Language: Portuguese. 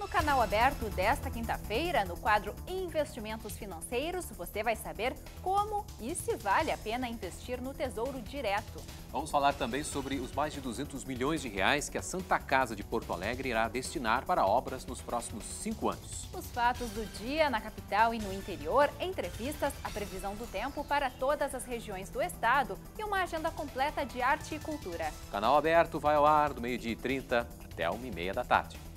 No canal aberto desta quinta-feira, no quadro Investimentos Financeiros, você vai saber como e se vale a pena investir no Tesouro Direto. Vamos falar também sobre os mais de 200 milhões de reais que a Santa Casa de Porto Alegre irá destinar para obras nos próximos cinco anos. Os fatos do dia na capital e no interior, entrevistas, a previsão do tempo para todas as regiões do estado e uma agenda completa de arte e cultura. Canal aberto vai ao ar do meio-dia e 30 até 1 e meia da tarde.